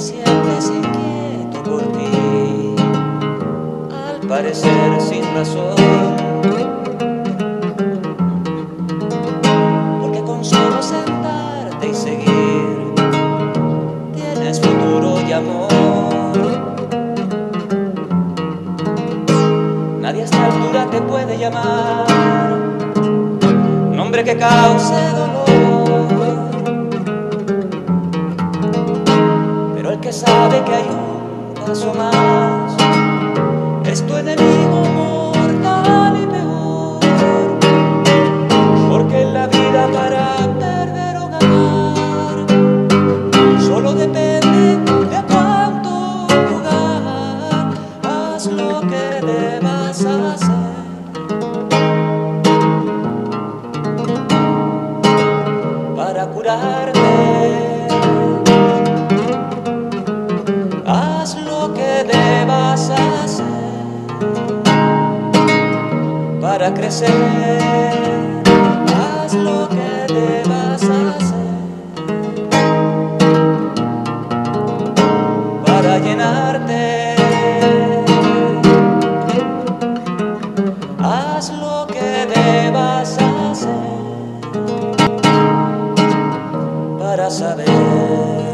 sientes inquieto por parecer sin razón. Porque con solo sentarte y seguir, tienes futuro y amor. Nadie a esta altura te puede llamar, nombre que cause dolor. Pero el que sabe que hay un paso más es tu enemigo mortal y peor, porque en la vida para perder o ganar solo depende de cuánto jugar, haz lo que debas hacer. para curarte. para crecer. Haz lo que debas hacer para llenarte. Haz lo que debas hacer para saber.